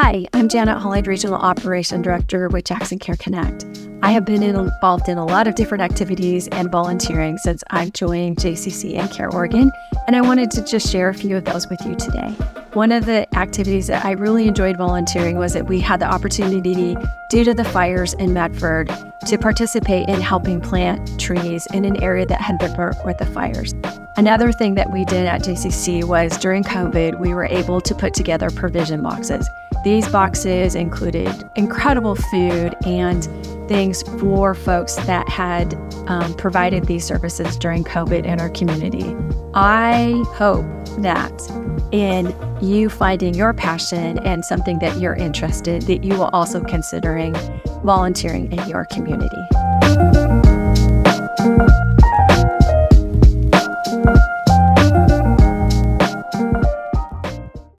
Hi, I'm Janet Holland, Regional Operation Director with Jackson Care Connect. I have been involved in a lot of different activities and volunteering since I joined JCC and Care Oregon, and I wanted to just share a few of those with you today. One of the activities that I really enjoyed volunteering was that we had the opportunity, due to the fires in Medford, to participate in helping plant trees in an area that had been burnt with the fires. Another thing that we did at JCC was during COVID, we were able to put together provision boxes. These boxes included incredible food and things for folks that had um, provided these services during COVID in our community. I hope that in you finding your passion and something that you're interested, that you will also considering volunteering in your community.